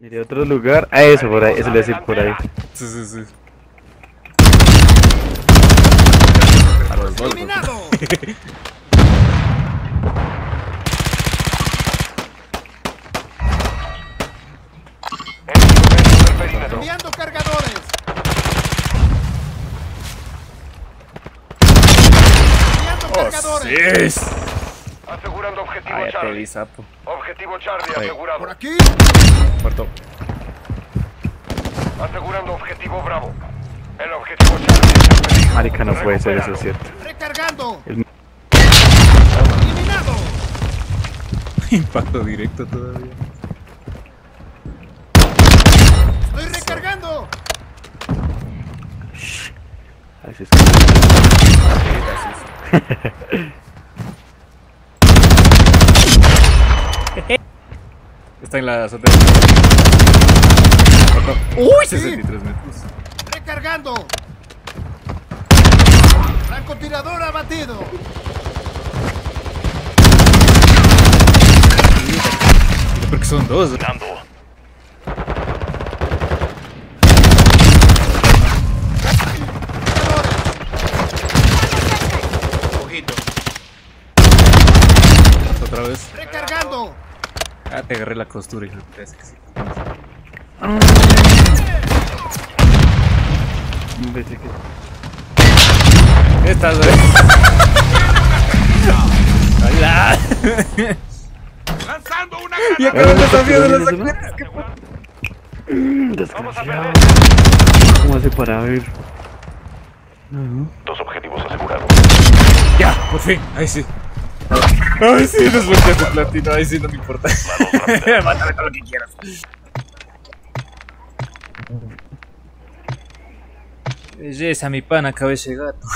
Miré otro lugar. Ah, eso por ahí, eso le decir por ahí. Sí, sí, sí. ¡Eliminado! Enviando cargadores. Enviando cargadores. Asegurando objetivo Ay, Charlie. sapo. Objetivo Charlie asegurado. Por aquí. Muerto. Asegurando objetivo Bravo. El objetivo Charlie. Marica, no puede ser, eso es cierto. Recargando. El- Eliminado. Impacto directo todavía. Estoy recargando. Así es. Está en la azotea. ¡Uy! 63 metros. Recargando. Francotirador abatido. Porque son dos. Otra vez. Recargando. Ah, te agarré la costura, hijo. Parece que sí. Beso que- ¿Qué estás, güey? ¡Hola! Lanzando una Ya granada. acabó el desafío de los a Desgraciado. ¿Cómo hace para ver? No. Dos objetivos asegurados. Ya, por fin. Ahí sí. Ay, sí, después de platino. Ahí sí, no me importa. Mátame todo lo que quieras. Belleza, mi pana, cabeza de gato.